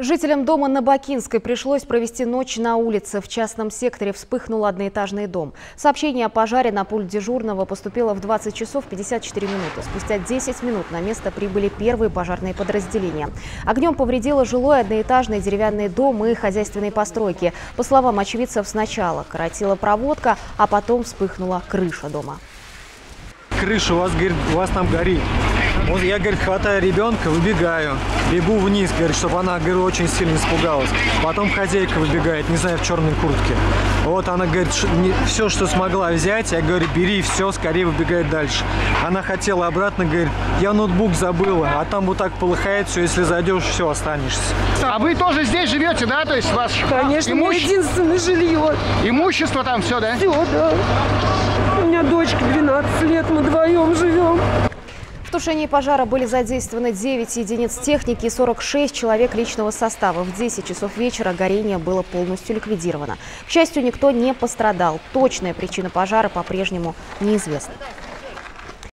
Жителям дома на Бакинской пришлось провести ночь на улице. В частном секторе вспыхнул одноэтажный дом. Сообщение о пожаре на пульт дежурного поступило в 20 часов 54 минуты. Спустя 10 минут на место прибыли первые пожарные подразделения. Огнем повредило жилой одноэтажный деревянный дом и хозяйственные постройки. По словам очевидцев, сначала коротила проводка, а потом вспыхнула крыша дома. крыша у вас, у вас там горит. Вот я, говорит, хватаю ребенка, выбегаю, бегу вниз, говорит, чтобы она, говорит, очень сильно испугалась. Потом хозяйка выбегает, не знаю, в черной куртке. Вот она, говорит, все, что смогла взять, я говорю, бери, все, скорее выбегает дальше. Она хотела обратно, говорит, я ноутбук забыла, а там вот так полыхает все, если зайдешь, все, останешься. А вы тоже здесь живете, да? То есть у вас Конечно, мое имущ- единственное жилье. имущество там все, да? Все, да. Тушении пожара были задействованы 9 единиц техники и 46 человек личного состава. В 10 часов вечера горение было полностью ликвидировано. К счастью, никто не пострадал. Точная причина пожара по-прежнему неизвестна.